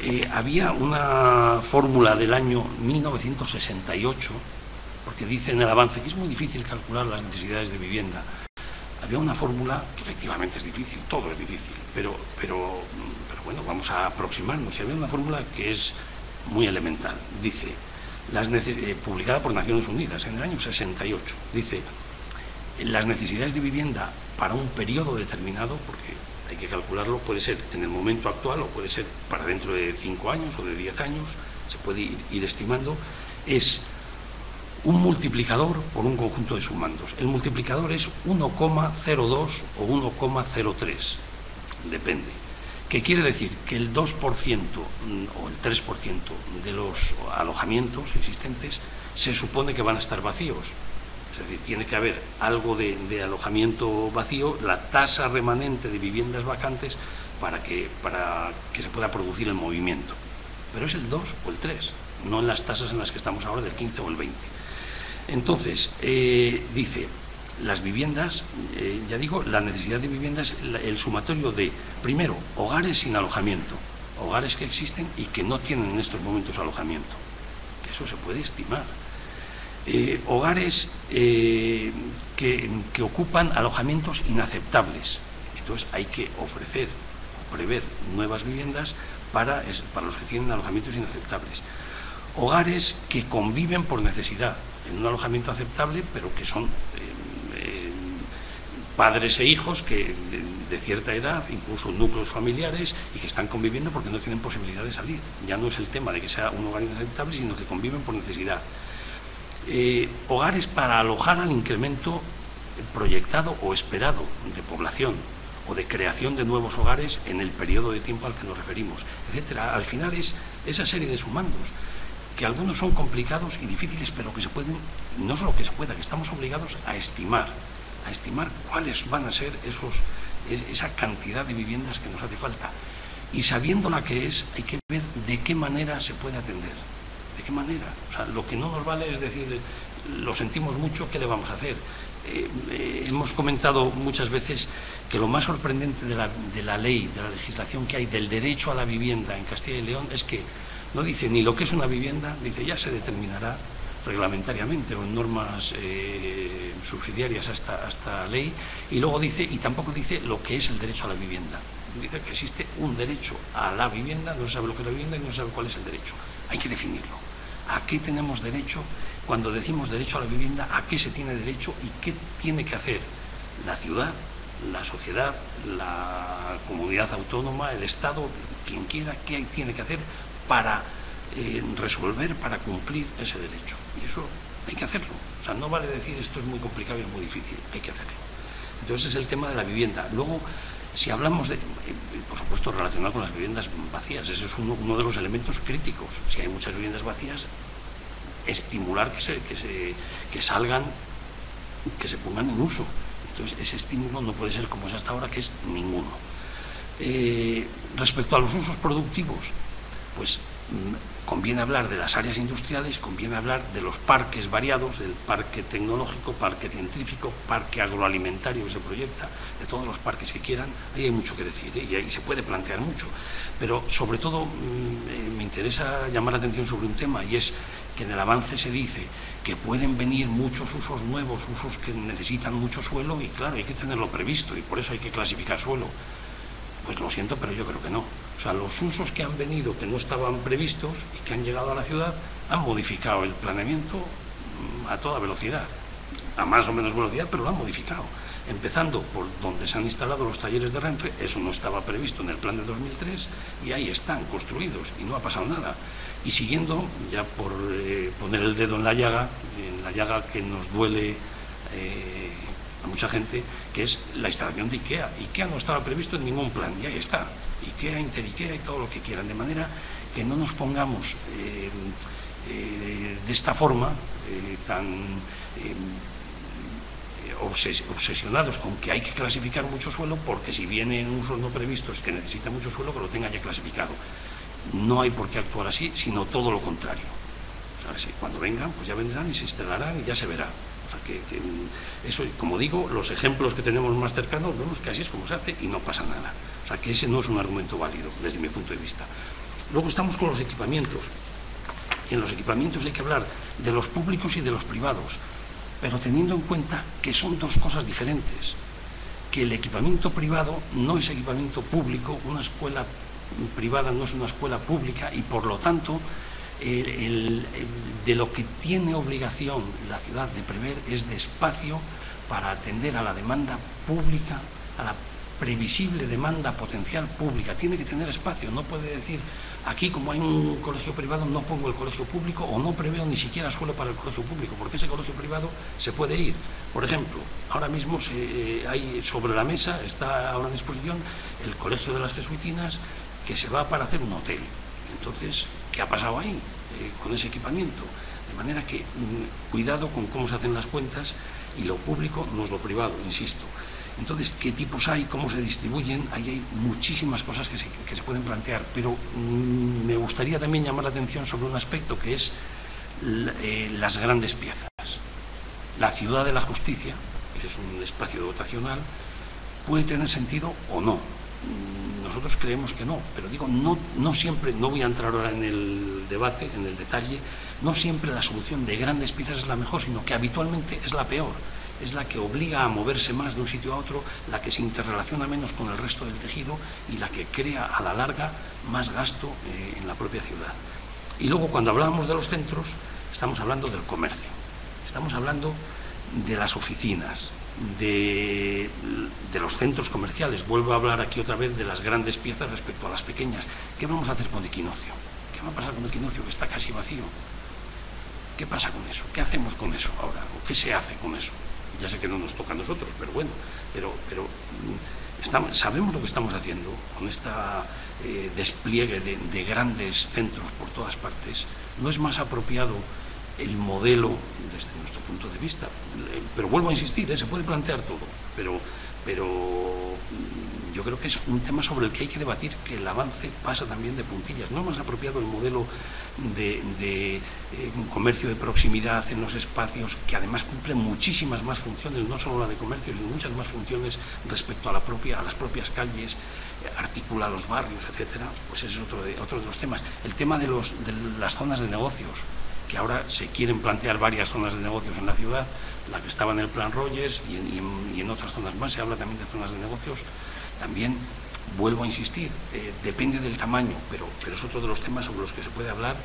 Eh, había una fórmula del año 1968, porque dice en el avance que es muy difícil calcular las necesidades de vivienda había una fórmula que efectivamente es difícil, todo es difícil, pero, pero, pero bueno, vamos a aproximarnos. Y había una fórmula que es muy elemental. Dice, eh, publicada por Naciones Unidas en el año 68, dice, las necesidades de vivienda para un periodo determinado, porque hay que calcularlo, puede ser en el momento actual o puede ser para dentro de 5 años o de 10 años, se puede ir estimando, es un multiplicador por un conjunto de sumandos. El multiplicador es 1,02 o 1,03, depende. ¿Qué quiere decir? Que el 2% mm, o el 3% de los alojamientos existentes se supone que van a estar vacíos. Es decir, tiene que haber algo de, alojamiento vacío, la tasa remanente de viviendas vacantes para que, para que se pueda producir el movimiento. Pero es el 2 o el 3, no en las tasas en las que estamos ahora del 15 o el 20. Entonces, eh, dice, las viviendas, eh, ya digo, la necesidad de viviendas, el sumatorio de, primero, hogares sin alojamiento, hogares que existen y que no tienen en estos momentos alojamiento, que eso se puede estimar. Eh, hogares que, ocupan alojamientos inaceptables. Entonces hay que ofrecer prever nuevas viviendas para los que tienen alojamientos inaceptables. Hogares que conviven por necesidad, en un alojamiento aceptable, pero que son eh, eh, padres e hijos que de, cierta edad, incluso núcleos familiares, y que están conviviendo porque no tienen posibilidad de salir. Ya no es el tema de que sea un hogar inaceptable, sino que conviven por necesidad. Eh, hogares para alojar al incremento proyectado o esperado de población o de creación de nuevos hogares en el periodo de tiempo al que nos referimos, etcétera. Al final es esa serie de sumandos que algunos son complicados y difíciles, pero que se pueden, no solo que se pueda, que estamos obligados a estimar, a estimar cuáles van a ser esos, esa cantidad de viviendas que nos hace falta. Y sabiendo la que es, hay que ver de qué manera se puede atender. ¿De qué manera? O sea, lo que no nos vale es decir, lo sentimos mucho, ¿qué le vamos a hacer? Eh, eh, hemos comentado muchas veces que lo más sorprendente de la, de la ley, de la legislación que hay del derecho a la vivienda en Castilla y León es que no dice ni lo que es una vivienda, dice ya se determinará reglamentariamente o en normas eh, subsidiarias a esta, ley, y luego dice, y tampoco dice lo que es el derecho a la vivienda. Dice que existe un derecho a la vivienda, no se sabe lo que es la vivienda y no se sabe cuál es el derecho. Hay que definirlo. ¿A qué tenemos derecho? Cuando decimos derecho a la vivienda, ¿a qué se tiene derecho y qué tiene que hacer la ciudad, la sociedad, la comunidad autónoma, el Estado, quien quiera, qué tiene que hacer para eh, resolver, para cumplir ese derecho. Y eso hay que hacerlo. O sea, no vale decir esto es muy complicado y es muy difícil, hay que hacerlo. Entonces es el tema de la vivienda. Luego, si hablamos de, eh, por supuesto, relacionado con las viviendas vacías, ese es uno, de los elementos críticos. Si hay muchas viviendas vacías, estimular que, se, que, se, que salgan, que se pongan en uso. Entonces ese estímulo no puede ser como es hasta ahora, que es ninguno. Eh, respecto a los usos productivos, pues mm, conviene hablar de las áreas industriales, conviene hablar de los parques variados, del parque tecnológico, parque científico, parque agroalimentario que se proyecta, de todos los parques que quieran, ahí hay mucho que decir ¿eh? y ahí se puede plantear mucho. Pero sobre todo mm, eh, me interesa llamar la atención sobre un tema y es que en el avance se dice que pueden venir muchos usos nuevos, usos que necesitan mucho suelo y claro, hay que tenerlo previsto y por eso hay que clasificar suelo. Pues lo siento, pero yo creo que no. O sea, los usos que han venido, que no estaban previstos y que han llegado a la ciudad, han modificado el planeamiento mm, a toda velocidad, a más o menos velocidad, pero lo han modificado. Empezando por donde se han instalado los talleres de Renfe, eso no estaba previsto en el plan de 2003 y ahí están construidos y no ha pasado nada. Y siguiendo, ya por eh, poner el dedo en la llaga, en la llaga que nos duele eh, a mucha gente, que es la instalación de IKEA. IKEA no estaba previsto en ningún plan y ahí está. IKEA, Inter IKEA y todo lo que quieran, de manera que no nos pongamos eh, de esta forma tan obsesionados con que hay que clasificar mucho suelo porque si vienen usos no previstos que necesita mucho suelo que lo tenga ya clasificado. No hay por qué actuar así, sino todo lo contrario. O sea, si cuando vengan, pues ya vendrán y se instalarán y ya se verá. O sea, que, eso, como digo, los ejemplos que tenemos más cercanos vemos que así es como se hace y no pasa nada. O sea, que ese no es un argumento válido desde mi punto de vista. Luego estamos con los equipamientos. Y en los equipamientos hay que hablar de los públicos y de los privados, pero teniendo en cuenta que son dos cosas diferentes. Que el equipamiento privado no es equipamiento público, una escuela privada no es una escuela pública y por lo tanto de lo que tiene obligación la ciudad de prever es de espacio para atender a la demanda pública, a la previsible demanda potencial pública. Tiene que tener espacio, no puede decir aquí como hay un colegio privado no pongo el colegio público o no preveo ni siquiera suelo para el colegio público, porque ese colegio privado se puede ir. Por ejemplo, ahora mismo se, eh, hay sobre la mesa, está ahora en disposición el colegio de las jesuitinas que se va para hacer un hotel. Entonces, ¿qué ha pasado ahí eh, con ese equipamiento? De manera que mm, cuidado con cómo se hacen las cuentas y lo público no es lo privado, insisto. Entonces, ¿qué tipos hay? ¿Cómo se distribuyen? Ahí hay muchísimas cosas que se, pueden plantear, pero mm, me gustaría también llamar la atención sobre un aspecto que es eh, las grandes piezas. La ciudad de la justicia, que es un espacio dotacional, puede tener sentido o no. Mm, nosotros creemos que no, pero digo, no, no siempre, no voy a entrar ahora en el debate, en el detalle, no siempre la solución de grandes piezas es la mejor, sino que habitualmente es la peor es la que obliga a moverse más de un sitio a otro, la que se interrelaciona menos con el resto del tejido y la que crea a la larga más gasto eh, en la propia ciudad. Y luego cuando hablamos de los centros, estamos hablando del comercio, estamos hablando de las oficinas, de, de, los centros comerciales. Vuelvo a hablar aquí otra vez de las grandes piezas respecto a las pequeñas. ¿Qué vamos a hacer con Equinoccio? ¿Qué va a pasar con Equinoccio que está casi vacío? ¿Qué pasa con eso? ¿Qué hacemos con eso ahora? ¿O qué se hace con eso? Ya sé que no nos toca a nosotros, pero bueno, pero, pero mm, sabemos lo que estamos haciendo con este despliegue de, grandes centros por todas partes. No es más apropiado el modelo desde nuestro punto de vista. Pero vuelvo a insistir, ¿eh? se puede plantear todo, pero, pero yo creo que es un tema sobre el que hay que debatir, que el avance pasa también de puntillas. No es más apropiado el modelo de, eh, comercio de proximidad en los espacios, que además cumple muchísimas más funciones, no solo la de comercio, sino muchas más funciones respecto a, la propia, a las propias calles, eh, articula los barrios, etcétera. Pues ese es otro de, otro de los temas. El tema de, las zonas de negocios que ahora se quieren plantear varias zonas de negocios en la ciudad, la que estaba en el plan Rogers y en, otras zonas más, se habla también de zonas de negocios, también vuelvo a insistir, eh, depende del tamaño, pero, pero es otro de los temas sobre los que se puede hablar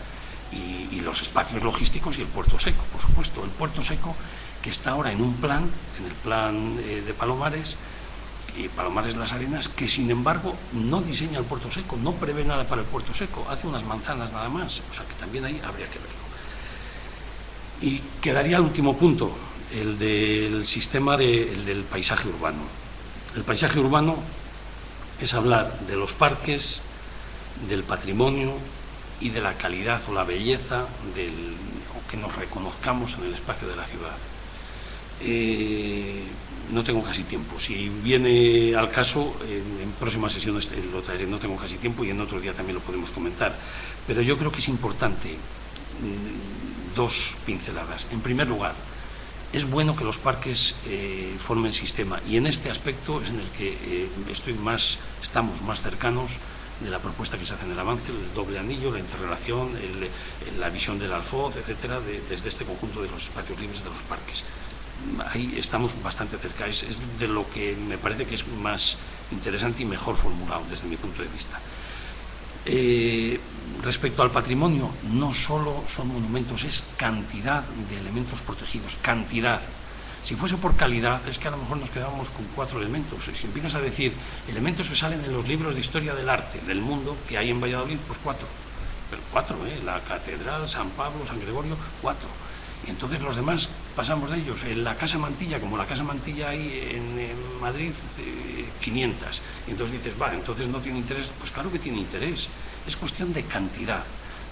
y, los espacios logísticos y el puerto seco, por supuesto, el puerto seco que está ahora en un plan, en el plan eh, de Palomares, y Palomares Las Arenas, que sin embargo no diseña el puerto seco, no prevé nada para el puerto seco, hace unas manzanas nada más, o sea que también ahí habría que verlo. Y quedaría el último punto, el del sistema del paisaje urbano. El paisaje urbano es hablar de los parques, del patrimonio y de la calidad o la belleza del, o que nos reconozcamos en el espacio de la ciudad. Eh, no tengo casi tiempo. Si viene al caso, en, próximas sesiones lo traeré, no tengo casi tiempo y en otro día también lo podemos comentar. Pero yo creo que es importante mm, dos pinceladas. En primer lugar, es bueno que los parques eh, formen sistema y en este aspecto es en el que eh, estoy más, estamos más cercanos de la propuesta que se hace en el avance, el doble anillo, la interrelación, la visión del alfoz, etcétera, desde este conjunto de los espacios libres de los parques. Ahí estamos bastante cerca, es, de lo que me parece que es más interesante y mejor formulado desde mi punto de vista. Eh, respecto al patrimonio, no solo son monumentos, es cantidad de elementos protegidos, cantidad. Si fuese por calidad, es que a lo mejor nos quedábamos con cuatro elementos. Si empiezas a decir elementos que salen en los libros de historia del arte del mundo que hay en Valladolid, pues cuatro. Pero cuatro, ¿eh? La catedral, San Pablo, San Gregorio, cuatro. Y entonces los demás pasamos de ellos. En la Casa Mantilla, como la Casa Mantilla hay en, Madrid, 500. Eh, y entonces dices, va, entonces no tiene interés. Pues claro que tiene interés. Es cuestión de cantidad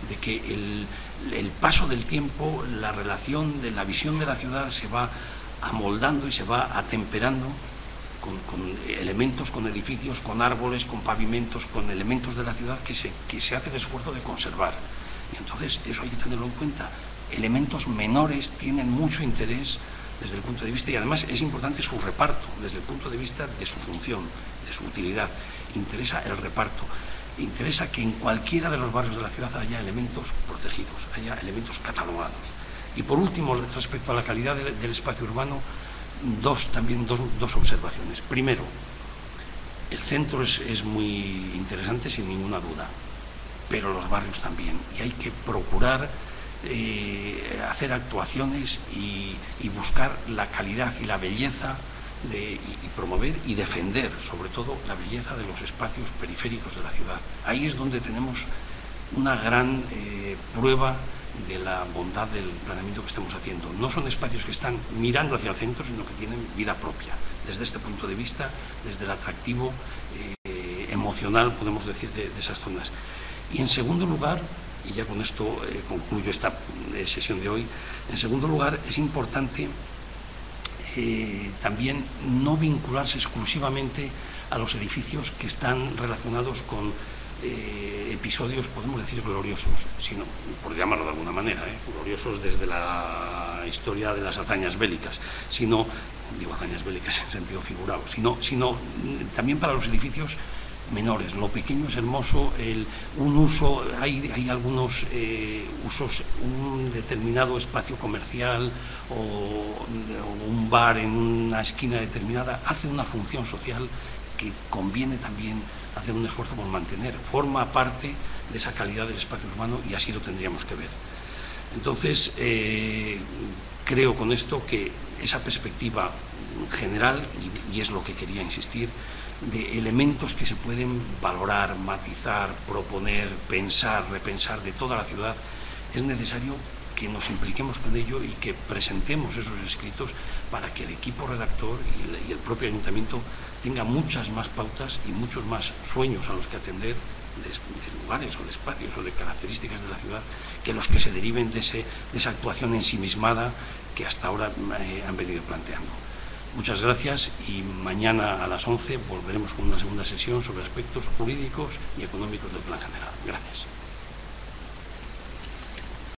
de que el, paso del tiempo, la relación de la visión de la ciudad se va amoldando y se va atemperando con, elementos, con edificios, con árboles, con pavimentos, con elementos de la ciudad que se, que se hace el esfuerzo de conservar. Y entonces eso hay que tenerlo en cuenta. Elementos menores tienen mucho interés desde el punto de vista, y además es importante su reparto, desde el punto de vista de su función, de su utilidad. Interesa el reparto. Interesa que en cualquiera de los barrios de la ciudad haya elementos protegidos, haya elementos catalogados y por último, respecto a la calidad del, espacio urbano, dos, también dos, observaciones. Primero, el centro es, muy interesante sin ninguna duda, pero los barrios también. Y hay que procurar eh, hacer actuaciones y, buscar la calidad y la belleza y, promover y defender, sobre todo, la belleza de los espacios periféricos de la ciudad. Ahí es donde tenemos una gran eh, prueba de la bondad del planeamiento que estamos haciendo. No son espacios que están mirando hacia el centro, sino que tienen vida propia. Desde este punto de vista, desde el atractivo eh, emocional, podemos decir, de, esas zonas. Y en segundo lugar, y ya con esto eh, concluyo esta eh, sesión de hoy, en segundo lugar es importante también no vincularse exclusivamente a los edificios que están relacionados con eh, episodios, podemos decir, gloriosos, sino, por llamarlo de alguna manera, ¿eh? gloriosos desde la historia de las hazañas bélicas, sino, digo hazañas bélicas en sentido figurado, sino, sino también para los edificios menores. Lo pequeño es hermoso, un uso, hay, algunos eh, usos, un determinado espacio comercial o, un bar en una esquina determinada hace una función social que conviene también hacer un esfuerzo por mantener. Forma parte de esa calidad del espacio urbano y así lo tendríamos que ver. Entonces, eh, creo con esto que esa perspectiva general, y, es lo que quería insistir, de elementos que se pueden valorar, matizar, proponer, pensar, repensar de toda la ciudad, es necesario que nos impliquemos con ello y que presentemos esos escritos para que el equipo redactor y el propio ayuntamiento tenga muchas más pautas y muchos más sueños a los que atender de, lugares o de espacios o de características de la ciudad que los que se deriven de, ese, esa actuación ensimismada que hasta ahora eh, han venido planteando. Muchas gracias y mañana a las 11 volveremos con una segunda sesión sobre aspectos jurídicos y económicos del plan general. Gracias.